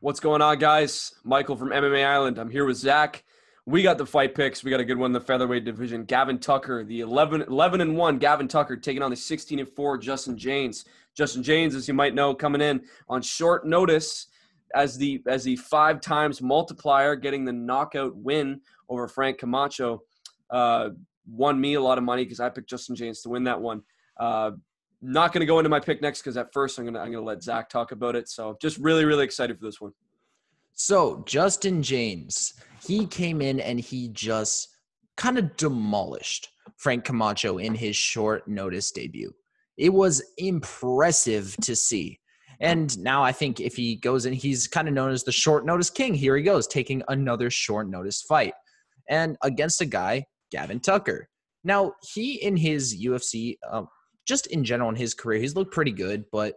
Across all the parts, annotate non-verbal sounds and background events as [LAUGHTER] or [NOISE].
What's going on, guys? Michael from MMA Island. I'm here with Zach. We got the fight picks. We got a good one in the featherweight division. Gavin Tucker, the 11, 11 and 1 Gavin Tucker taking on the 16 and 4 Justin Jaynes. Justin Jaynes, as you might know, coming in on short notice as the as the five times multiplier, getting the knockout win over Frank Camacho. Uh, won me a lot of money because I picked Justin Jaynes to win that one. Uh, not going to go into my pick next because at first I'm going to I'm going to let Zach talk about it. So just really really excited for this one. So Justin Jaynes, he came in and he just kind of demolished Frank Camacho in his short notice debut. It was impressive to see. And now I think if he goes in, he's kind of known as the short notice king. Here he goes, taking another short notice fight. And against a guy, Gavin Tucker. Now, he in his UFC uh, just in general in his career, he's looked pretty good, but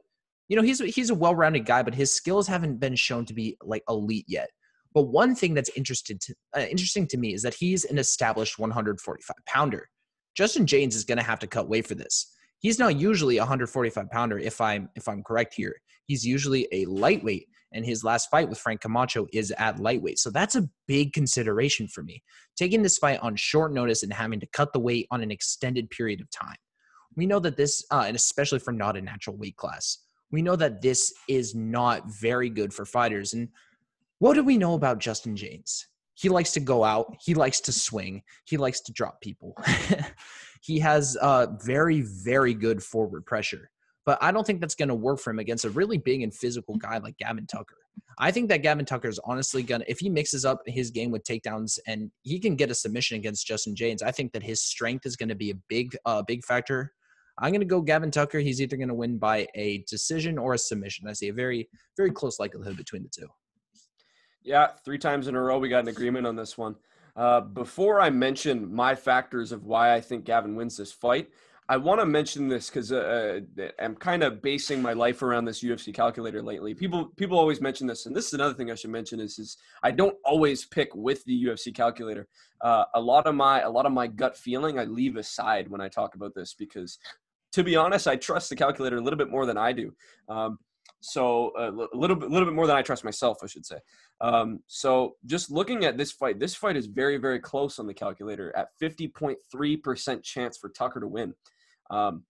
you know, he's he's a well-rounded guy, but his skills haven't been shown to be like elite yet. But one thing that's interested to, uh, interesting to me is that he's an established 145 pounder. Justin Jaynes is going to have to cut weight for this. He's not usually a 145 pounder, if I'm if I'm correct here. He's usually a lightweight, and his last fight with Frank Camacho is at lightweight. So that's a big consideration for me. Taking this fight on short notice and having to cut the weight on an extended period of time we know that this, uh, and especially for not a natural weight class, we know that this is not very good for fighters. And what do we know about Justin Jaynes? He likes to go out. He likes to swing. He likes to drop people. [LAUGHS] he has uh, very, very good forward pressure. But I don't think that's going to work for him against a really big and physical guy like Gavin Tucker. I think that Gavin Tucker is honestly going to, if he mixes up his game with takedowns and he can get a submission against Justin Jaynes, I think that his strength is going to be a big, uh, big factor I'm going to go Gavin Tucker. He's either going to win by a decision or a submission. I see a very, very close likelihood between the two. Yeah, three times in a row we got an agreement on this one. Uh, before I mention my factors of why I think Gavin wins this fight, I want to mention this because uh, uh, I'm kind of basing my life around this UFC calculator lately. People people always mention this, and this is another thing I should mention is is I don't always pick with the UFC calculator. Uh, a lot of my a lot of my gut feeling I leave aside when I talk about this because to be honest, I trust the calculator a little bit more than I do. Um, so uh, a little bit, little bit more than I trust myself, I should say. Um, so just looking at this fight, this fight is very, very close on the calculator at 50.3% chance for Tucker to win. Um,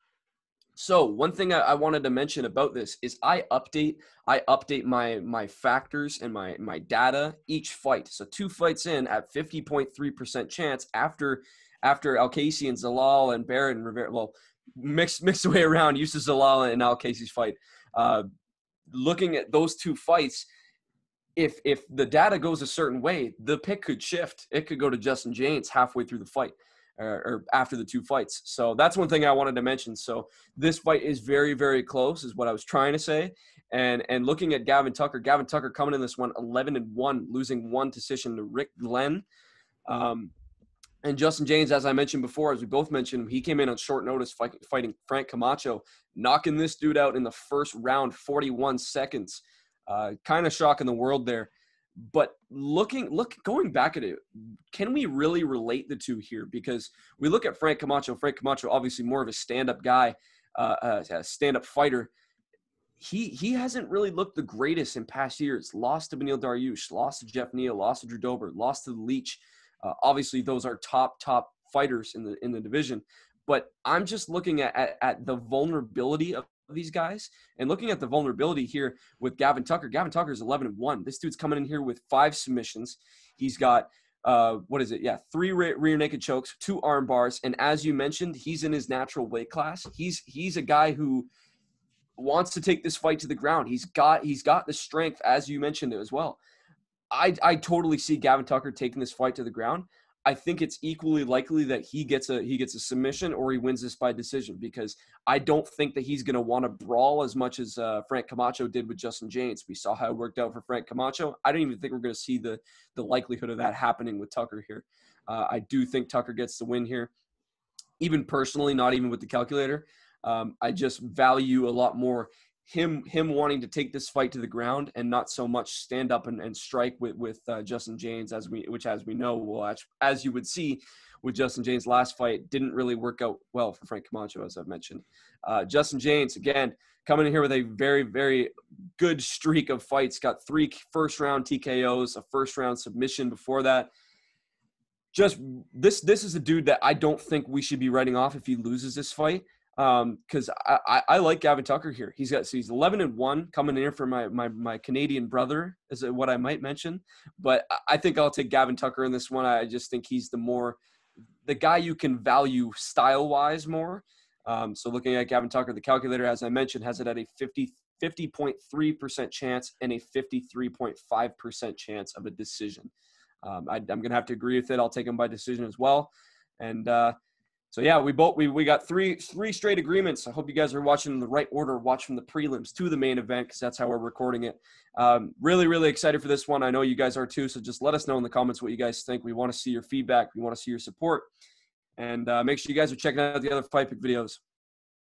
so one thing I, I, wanted to mention about this is I update I update my my factors and my my data each fight. So two fights in at 50.3% chance after after Alkaci and Zalal and Barrett and Rivera. Well, mixed mixed way around. Youssef Zalal and Alkaci's fight. Uh, looking at those two fights, if if the data goes a certain way, the pick could shift. It could go to Justin Jaynes halfway through the fight. Or, or after the two fights. So that's one thing I wanted to mention. So this fight is very, very close, is what I was trying to say. And and looking at Gavin Tucker, Gavin Tucker coming in this one 11 and one, losing one decision to Rick Glenn. Um, and Justin Jaynes, as I mentioned before, as we both mentioned, he came in on short notice fight, fighting Frank Camacho, knocking this dude out in the first round, 41 seconds. Uh, kind of shocking the world there. But looking, look, going back at it, can we really relate the two here? Because we look at Frank Camacho. Frank Camacho, obviously more of a stand-up guy, uh, uh a stand-up fighter. He he hasn't really looked the greatest in past years. Lost to Beneil Dariush, lost to Geoff Neal, lost to Drew Dober, lost to the Leech. Uh, obviously, those are top top fighters in the in the division. But I'm just looking at, at, at the vulnerability of these guys and looking at the vulnerability here with Gavin Tucker. Gavin Tucker is 11 and one. This dude's coming in here with five submissions. He's got uh, what is it? Yeah, three rear, rear naked chokes, two arm bars, and as you mentioned, he's in his natural weight class. He's he's a guy who wants to take this fight to the ground. He's got he's got the strength, as you mentioned it as well. I I totally see Gavin Tucker taking this fight to the ground. I think it's equally likely that he gets a he gets a submission or he wins this by decision because I don't think that he's going to want to brawl as much as uh, Frank Camacho did with Justin Jaynes. We saw how it worked out for Frank Camacho. I don't even think we're going to see the the likelihood of that happening with Tucker here. Uh, I do think Tucker gets the win here, even personally, not even with the calculator. Um, I just value a lot more him him wanting to take this fight to the ground and not so much stand up and, and strike with with uh, Justin Jaynes as we which as we know will as, as you would see with Justin Jaynes last fight didn't really work out well for Frank Camacho as I've mentioned. Uh, Justin Jaynes again coming in here with a very, very good streak of fights. Got three first round TKOs, a first round submission before that. Just this, this is a dude that I don't think we should be writing off if he loses this fight. Because um, I, I, like Gavin Tucker here. He's got so he's 11 and one coming in here for my my my Canadian brother is what I might mention. But I think I'll take Gavin Tucker in this one. I just think he's the more the guy you can value style wise more. Um, so looking at Gavin Tucker, the calculator, as I mentioned, has it at a 50, 50.3% chance and a 53.5% chance of a decision. Um, I, am going to have to agree with it. I'll take him by decision as well. And uh, so yeah, we both we, we got three three straight agreements. I hope you guys are watching in the right order. Watch from the prelims to the main event because that's how we're recording it. Um, really really excited for this one. I know you guys are too. So just let us know in the comments what you guys think. We want to see your feedback. We want to see your support. And uh, make sure you guys are checking out the other Fight Pick videos.